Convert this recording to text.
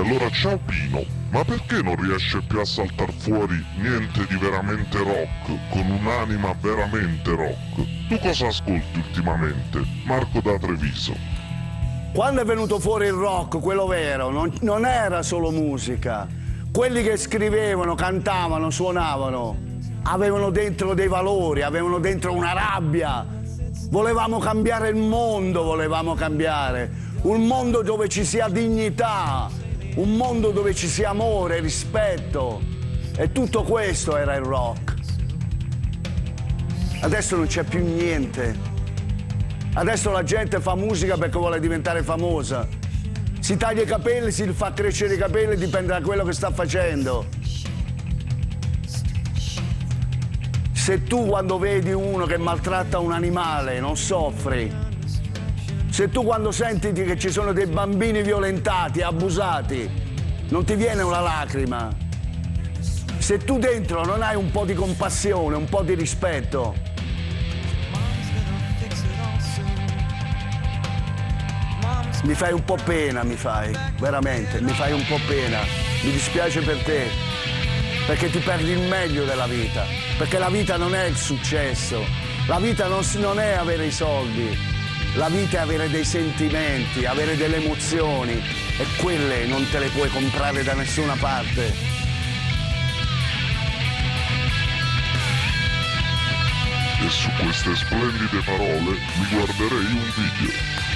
allora ciao Pino, ma perché non riesce più a saltar fuori niente di veramente rock, con un'anima veramente rock? Tu cosa ascolti ultimamente? Marco da Treviso. Quando è venuto fuori il rock, quello vero, non, non era solo musica. Quelli che scrivevano, cantavano, suonavano, avevano dentro dei valori, avevano dentro una rabbia. Volevamo cambiare il mondo, volevamo cambiare. Un mondo dove ci sia dignità, un mondo dove ci sia amore, rispetto. E tutto questo era il rock. Adesso non c'è più niente. Adesso la gente fa musica perché vuole diventare famosa. Si taglia i capelli, si fa crescere i capelli, dipende da quello che sta facendo. Se tu quando vedi uno che maltratta un animale non soffri, se tu quando senti che ci sono dei bambini violentati, abusati, non ti viene una lacrima, se tu dentro non hai un po' di compassione, un po' di rispetto, mi fai un po' pena, mi fai, veramente, mi fai un po' pena, mi dispiace per te, perché ti perdi il meglio della vita, perché la vita non è il successo, la vita non, non è avere i soldi, la vita è avere dei sentimenti, avere delle emozioni e quelle non te le puoi comprare da nessuna parte. E su queste splendide parole mi guarderei un video.